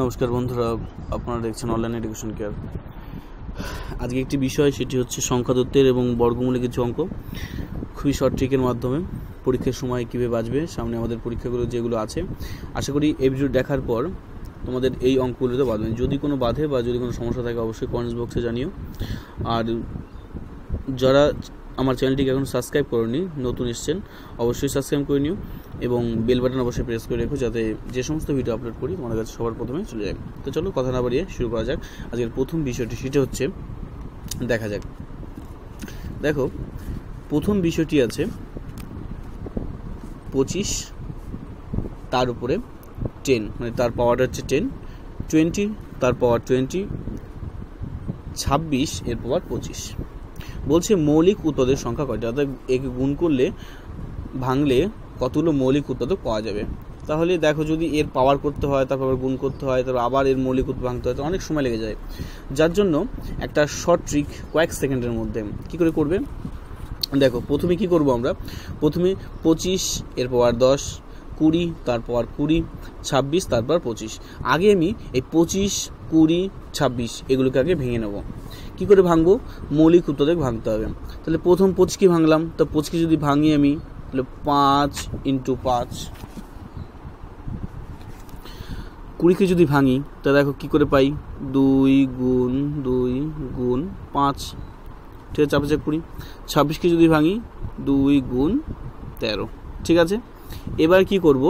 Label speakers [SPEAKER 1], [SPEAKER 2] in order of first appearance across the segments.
[SPEAKER 1] নমস্কার বন্ধুরা, আপনারা দেখছেন অনলাইন এডুকেশন কেয়ার আজকে একটি বিষয়, সেটি হচ্ছে সংখ্যা দত্তের এবং বর্গমূলে কিছু অঙ্ক। খুবই শর্ট ট্রিকের মাধ্যমে পরীক্ষার সময় কীভাবে বাঁচবে, সামনে আমাদের পরীক্ষাগুলো যেগুলো আছে। আশা করি এই ভিডিও দেখার পর তোমাদের এই অঙ্কগুলোতে বাঁধবে। যদি কোনো বাধে বা যদি কোনো সমস্যা থাকে, অবশ্যই কমেন্টস বক্সে জানিও। আর যারা আমার চ্যানেলটিকে এখন সাবস্ক্রাইব করেনি, নতুন এসছেন, অবশ্যই সাবস্ক্রাইব করে নিও এবং বেল বাটন অবশ্যই প্রেস করে রেখো যাতে যে সমস্ত ভিডিও আপলোড করি তোমাদের কাছে সবার প্রথমে চলে যায়। তো চলো কথা না বাড়িয়ে শুরু করা যাক। আজকের প্রথম বিষয়টি, সেটা হচ্ছে, দেখা যাক। দেখো, প্রথম বিষয়টি আছে পঁচিশ, তার উপরে টেন মানে তার পাওয়ারটা হচ্ছে টেন টোয়েন্টি তার পাওয়ার টোয়েন্টি ছাব্বিশ, এর পাওয়ার পঁচিশ। বলছে মৌলিক উৎপাদের সংখ্যা কয়টা? অর্থাৎ একে গুণ করলে ভাঙলে কতগুলো মৌলিক উৎপাদক পাওয়া যাবে? তাহলে দেখো যদি এর পাওয়ার করতে হয় তারপর আবার গুণ করতে হয় তারপর আবার এর মৌলিক উৎপাদ ভাঙতে হয় তো অনেক সময় লেগে যায়। যার জন্য একটা শর্ট ট্রিক কয়েক সেকেন্ডের মধ্যে কি করে করবে? দেখো প্রথমে কি করব আমরা? প্রথমে পঁচিশ এর পাওয়ার দশ কুড়ি, তারপর কুড়ি, ছাব্বিশ, তারপর পঁচিশ। আগে আমি এই পঁচিশ, কুড়ি, ছাব্বিশ এগুলোকে আগে ভেঙে নেব। কি করে ভাঙবো? মৌলিক উৎপাদক ভাঙতে হবে। তাহলে প্রথম পঁচিশকে ভাঙলাম? তো পঁচকি যদি ভাঙি আমি, তাহলে পাঁচ ইন্টু পাঁচ। কুড়িকে যদি ভাঙি, তা দেখো কী করে পাই? দুই গুণ দুই গুণ পাঁচ। ঠিক আছে চাপে চাপ কুড়ি ছাব্বিশকে যদি ভাঙি, দুই গুণ তেরো। ঠিক আছে? এবার কি করব?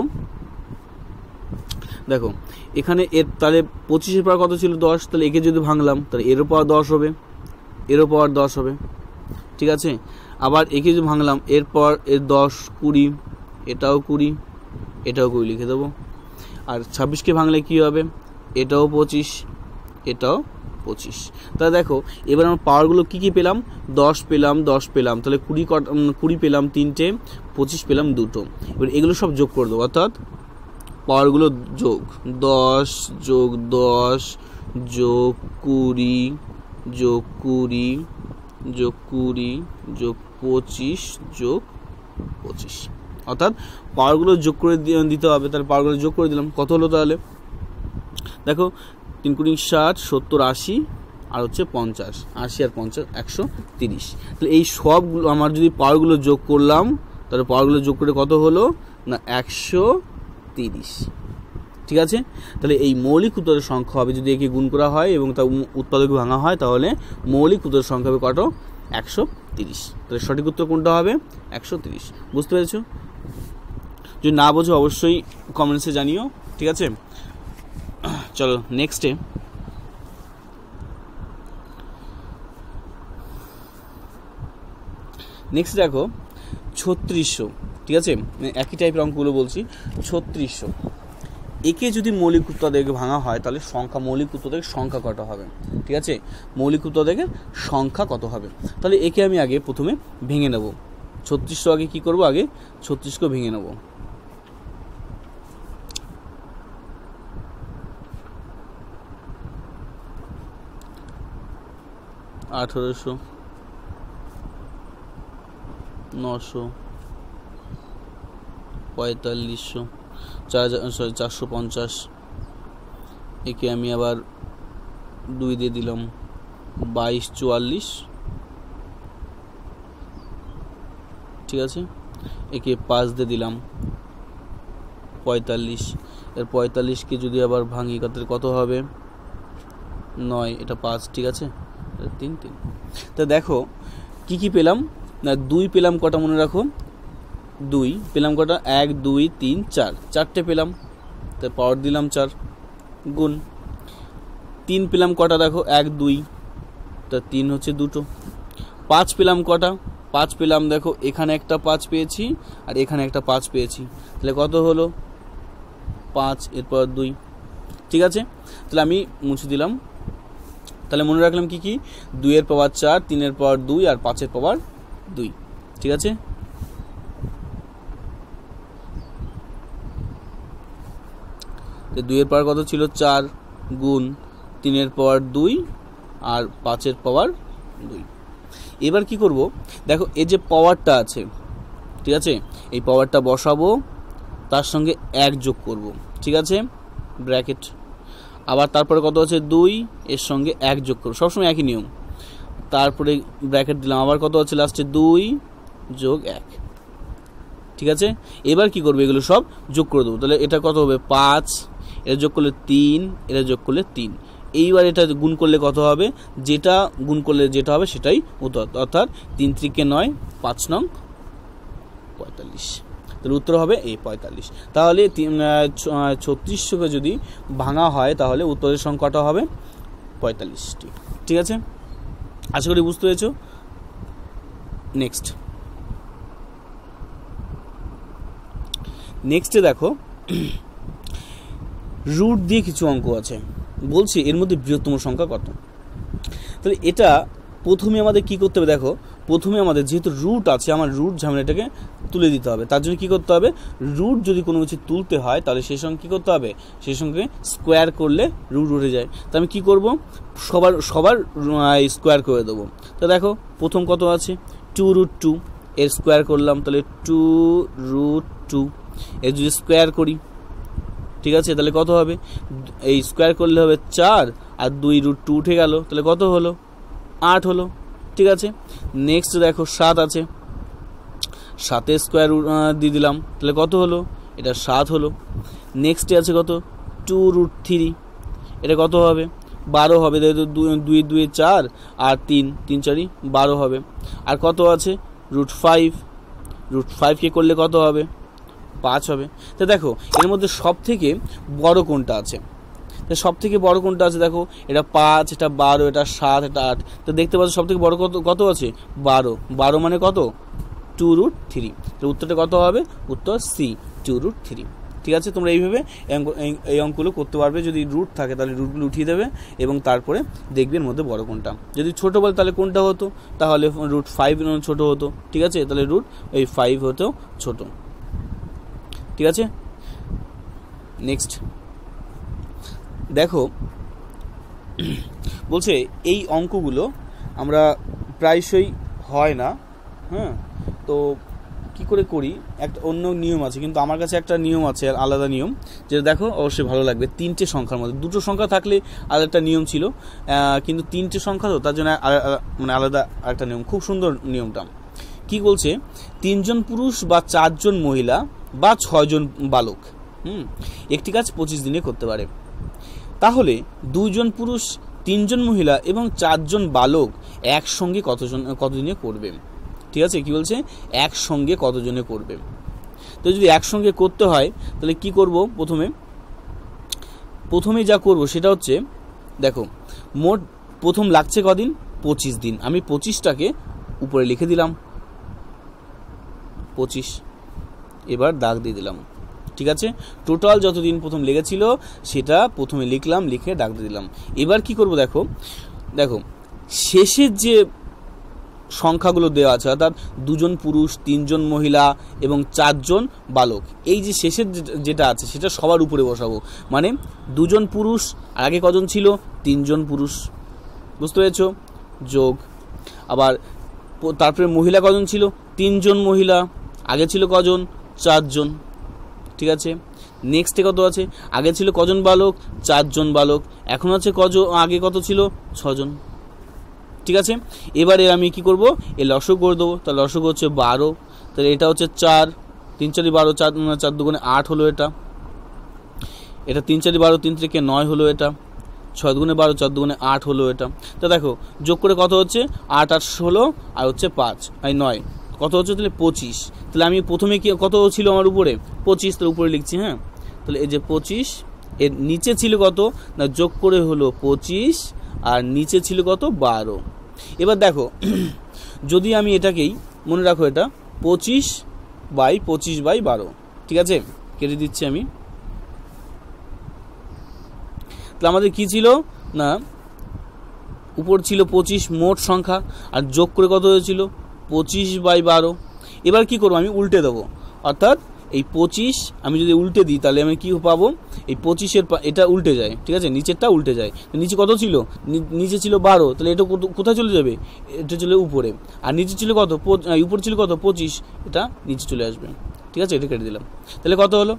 [SPEAKER 1] দেখো, এখানে এর, তাহলে পঁচিশের পাওয়ার কত ছিল? দশ। তাহলে একে যদি ভাঙলাম, তাহলে এরও পাওয়ার দশ হবে, এরও পাওয়ার দশ হবে। ঠিক আছে? আবার একে যদি ভাঙলাম এরপর এর দশ, কুড়ি, এটাও কুড়ি এটাও কুড়ি লিখে দেবো। আর ছাব্বিশকে ভাঙলে কী হবে? এটাও পঁচিশ, এটাও পঁচিশ। তাহলে দেখো, এবার আমার পাওয়ারগুলো কী কী পেলাম? দশ পেলাম দশ পেলাম। তাহলে কুড়ি কট কুড়ি পেলাম তিনটে, পঁচিশ পেলাম দুটো। এবার এগুলো সব যোগ করে দেবো, অর্থাৎ পাওয়ারগুলো যোগ। দশ যোগ দশ, যোগ কুড়ি যোগ কুড়ি যোগ কুড়ি, যোগ পঁচিশ যোগ পঁচিশ। অর্থাৎ পাওয়ারগুলো যোগ করে দিতে হবে। তাহলে পাওয়ারগুলো যোগ করে দিলাম। কত হলো তাহলে? দেখো তিন কুড়ি ষাট সত্তর আশি, আর হচ্ছে পঞ্চাশ, আশি আর পঞ্চাশ, একশো তিরিশ। তাহলে এই সবগুলো আমার যদি পাওয়ারগুলো যোগ করলাম, তাহলে পাওয়ারগুলো যোগ করে কত হলো? না, একশো তিরিশ। ঠিক আছে? তাহলে এই মৌলিক উত্তরের সংখ্যা হবে যদি একে গুণ করা হয় এবং তা উৎপাদক ভাঙা হয়, তাহলে মৌলিক উত্তরের সংখ্যা হবে কত? একশো তিরিশ। তাহলে সঠিক উত্তর কোনটা হবে? একশো তিরিশ। বুঝতে পেরেছ? যদি না বোঝো অবশ্যই কমেন্টসে জানিও। ঠিক আছে? চলো নেক্সটে নেক্সট দেখো, ছত্রিশশো, ঠিক আছে? একই টাইপের অঙ্কগুলো বলছি, ছত্রিশশো। একে যদি মৌলিক উৎপাদকে ভাঙা হয়, তাহলে সংখ্যা, মৌলিক উৎপাদকের সংখ্যা কত হবে? ঠিক আছে? মৌলিক উৎপাদকের সংখ্যা কত হবে? তাহলে একে আমি আগে প্রথমে ভেঙে নেব। ছত্রিশশো আগে কি করব আগে? ছত্রিশকে ভেঙে নেব। আঠেরোশো, নশো, পঁয়তাল্লিশশো, চার সরি চারশো পঞ্চাশ। একে আমি আবার দুই দিয়ে দিলাম বাইশ, চুয়াল্লিশ। ঠিক আছে? একে পাঁচ দিয়ে দিলাম পঁয়তাল্লিশ। এর পঁয়তাল্লিশকে যদি আবার ভাঙি কত হবে? নয়, এটা পাঁচ, ঠিক আছে? তিন তিন। তা দেখো, কি কি পেলাম? না, দুই পেলাম কটা মনে রাখো? দুই। পেলাম কটা? এক, দুই, তিন, চার। চারটে পেলাম। তার পাওয়ার দিলাম চার। গুণ। তিন পেলাম কটা দেখো? এক, দুই। তা তিন হচ্ছে দুটো। পাঁচ পেলাম কটা? পাঁচ পেলাম দেখো, এখানে একটা পাঁচ পেয়েছি আর এখানে একটা পাঁচ পেয়েছি। তাহলে কত হলো? পাঁচ, এরপর দুই। ঠিক আছে? তাহলে আমি মুছে দিলাম। তাহলে মনে রাখলাম কি কি? দুইয়ের পাওয়ার চার, তিনের পাওয়ার দুই আর পাঁচের পাওয়ার দুই। ঠিক আছে? দুইয়ের পাওয়ার কত ছিল? চার গুণ তিনের পাওয়ার দুই আর পাঁচের পাওয়ার দুই। এবার কি করব? দেখো, এই যে পাওয়ারটা আছে, ঠিক আছে? এই পাওয়ারটা বসাবো, তার সঙ্গে এক যোগ করব, ঠিক আছে? ব্র্যাকেট আবার তারপরে কত আছে? দুই, এর সঙ্গে এক যোগ করো সবসময় একই নিয়ম। তারপরে ব্র্যাকেট দিলাম। আবার কত আছে? লাস্টে দুই যোগ এক। ঠিক আছে? এবার কি করবে? এগুলো সব যোগ করে দেবো। তাহলে এটা কত হবে? পাঁচ। এটা যোগ করলে তিন, এটা যোগ করলে তিন। এইবার এটা গুণ করলে কত হবে? যেটা গুণ করলে যেটা হবে সেটাই অর্থাৎ তিন ত্রিকে নয়, পাঁচ নং পঁয়তাল্লিশ। তাহলে উত্তর হবে এই পঁয়তাল্লিশ। তাহলে ছত্রিশশোকে যদি ভাঙা হয়, তাহলে উত্তরের সংখ্যাটা হবে পঁয়তাল্লিশটি। ঠিক আছে? আশা করি বুঝতে পেরেছ? নেক্সট নেক্সটে দেখো রুট দিয়ে কিছু অঙ্ক আছে। বলছি এর মধ্যে বৃহত্তম সংখ্যা কত? তাহলে এটা প্রথমে আমাদের কি করতে হবে দেখো, প্রথমে আমাদের যেহেতু রুট আছে, আমার রুট ঝামেলাটাকে তুলে দিতে হবে। তার জন্য কী করতে হবে? রুট যদি কোনো কিছু তুলতে হয়, তাহলে সেই সঙ্গে কী করতে হবে? সেই সঙ্গে স্কোয়ার করলে রুট উঠে যায়। তা আমি কী করব? সবার সবার স্কোয়ার করে দেবো। তো দেখো, প্রথম কত আছে? টু রুট টু এর স্কোয়ার করলাম, তাহলে টু রুট টু এর যদি স্কোয়ার করি, ঠিক আছে? তাহলে কত হবে? এই স্কোয়ার করলে হবে চার, আর দুই রুট টু উঠে গেল, তাহলে কত হলো? আট হলো, ঠিক আছে? নেক্সট দেখো সাত আছে। সাতের স্কোয়ার দিয়ে দিলাম। তাহলে কত হলো? এটা সাত হলো। নেক্সটে আছে কত? Two root three. এটা কত হবে? বারো হবে। দুই দুই চার আর তিন তিন চারই বারো হবে। আর কত আছে? Root five. রুট ফাইভকে করলে কত হবে? পাঁচ হবে। তো দেখো, এর মধ্যে সব থেকে বড় কোনটা আছে? তো সব থেকে বড় কোনটা আছে দেখো? এটা পাঁচ, এটা বারো, এটা সাত, এটা আট। তো দেখতে পাচ্ছ সব থেকে বড় কত কত আছে? বারো। বারো মানে কত? Two root three. তো উত্তরটা কত হবে? উত্তর সি টু রুট থ্রি। ঠিক আছে? তোমরা এইভাবে এই অঙ্কগুলো করতে পারবে। যদি রুট থাকে, তাহলে রুটগুলো উঠিয়ে দেবে এবং তারপরে দেখবে এর মধ্যে বড় কোনটা। যদি ছোট বলে, তাহলে কোনটা হতো? তাহলে রুট ফাইভ ছোট হতো। ঠিক আছে? তাহলে রুট ওই ফাইভ হতো ছোট। ঠিক আছে? নেক্সট। দেখো, বলছে এই অঙ্কগুলো আমরা প্রায়শই হয় না। হ্যাঁ? তো কি করে করি? একটা অন্য নিয়ম আছে, কিন্তু আমার কাছে একটা নিয়ম আছে আলাদা নিয়ম যেটা দেখো অবশ্যই ভালো লাগবে, তিনটে সংখ্যার মধ্যে। দুটো সংখ্যা থাকলে আলাদা একটা নিয়ম ছিল কিন্তু তিনটে সংখ্যা তো, তার জন্য মানে আলাদা একটা নিয়ম, খুব সুন্দর নিয়মটা। কি বলছে? তিনজন পুরুষ বা চারজন মহিলা বা ছয়জন বালক। হুম, একটি কাজ পঁচিশ দিনে করতে পারে। তাহলে দুজন পুরুষ, তিনজন মহিলা এবং চারজন বালক একসঙ্গে কতজন, কতদিনে করবে? ঠিক আছে, কি বলছে? একসঙ্গে কতজনে করবে? তো যদি একসঙ্গে করতে হয়, তাহলে কি করব প্রথমে? প্রথমে যা করব সেটা হচ্ছে, দেখো, মোট প্রথম লাগছে কদিন? পঁচিশ দিন। আমি পঁচিশটাকে উপরে লিখে দিলাম। পঁচিশ। এবার দাগ দিয়ে দিলাম। ঠিক আছে? টোটাল যতদিন প্রথম লেগেছিল, সেটা প্রথমে লিখলাম, লিখে দাগ দিয়ে দিলাম। এবার কি করব দেখো? দেখো, শেষের যে সংখ্যাগুলো দেওয়া আছে, অর্থাৎ দুজন পুরুষ, তিনজন মহিলা এবং চারজন বালক। এই যে শেষের যেটা আছে, সেটা সবার উপরে বসাবো। মানে দুজন পুরুষ আগে কজন ছিল? তিনজন পুরুষ। বুঝতে পেরেছ? যোগ। আবার তারপরে মহিলা কজন ছিল? তিনজন মহিলা। আগে ছিল কজন? চারজন। ঠিক আছে? নেক্সটে কত আছে? আগে ছিল কজন বালক? চারজন বালক। এখন আছে কজ আগে কত ছিল? ছজন। ঠিক আছে? এবারে আমি কি করব? এই লসক করে দেবো। তাহলে লসক হচ্ছে বারো। তাহলে এটা হচ্ছে চার। তিন চারি বারো, চার চার দুগুণে আট হলো এটা। এটা তিন চারি বারো, তিন থেকে নয় হলো এটা। ছয় দুগুণে বারো, চার দুগুণে আট হলো এটা। তো দেখো, যোগ করে কত হচ্ছে? আট আট ষোলো আর হচ্ছে পাঁচ, আর নয়। কত হচ্ছে? তাহলে পঁচিশ। তাহলে আমি প্রথমে কি, কত ছিল আমার উপরে? পঁচিশ তার উপরে লিখছি হ্যাঁ? তাহলে এই যে পঁচিশ, এর নিচে ছিল কত? না যোগ করে হলো পঁচিশ আর নিচে ছিল কত? বারো। এবার দেখো, যদি আমি এটাকেই, মনে রাখো এটা, পঁচিশ বাই পঁচিশ বাই বারো, ঠিক আছে? কেটে দিচ্ছি আমি। তাহলে আমাদের কি ছিল? না, উপর ছিল পঁচিশ, মোট সংখ্যা, আর যোগ করে কত হয়েছিল? পঁচিশ বাই বারো। এবার কি করব আমি? উল্টে দেবো। অর্থাৎ এই পঁচিশ আমি যদি উল্টে দিই, তাহলে আমি কী পাবো? এই পঁচিশের এটা উল্টে যায়, ঠিক আছে? নিচেরটা উল্টে যায়। নিচে কত ছিল? নিচে ছিল বারো, তাহলে এটা কোথায় চলে যাবে? এটা চলে উপরে। আর নিচে ছিল কত? উপর ছিল কত? পঁচিশ। এটা নিচে চলে আসবে। ঠিক আছে? এটা কেটে দিলাম। তাহলে কত হলো?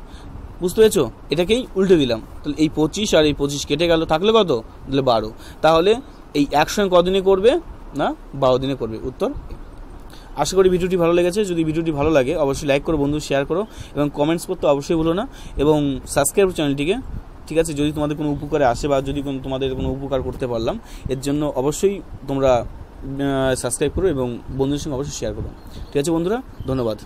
[SPEAKER 1] বুঝতে পেরেছ? এটাকেই উল্টে দিলাম। তাহলে এই পঁচিশ আর এই পঁচিশ কেটে গেল। থাকলে কত? তাহলে বারো। তাহলে এই একসঙ্গে কদিনে করবে? না, বারো দিনে করবে। উত্তর আশা করি ভিডিওটি ভালো লেগেছে। যদি ভিডিওটি ভালো লাগে, অবশ্যই লাইক করো, বন্ধু শেয়ার করো এবং কমেন্টস করতে অবশ্যই ভুলো না এবং সাবস্ক্রাইব চ্যানেলটিকে ঠিক আছে? যদি তোমাদের কোনো উপকারে আসে বা যদি কোনো তোমাদের কোনো উপকার করতে পারলাম, এর জন্য অবশ্যই তোমরা সাবস্ক্রাইব করো এবং বন্ধুদের সঙ্গে অবশ্যই শেয়ার করো। ঠিক আছে, বন্ধুরা? ধন্যবাদ।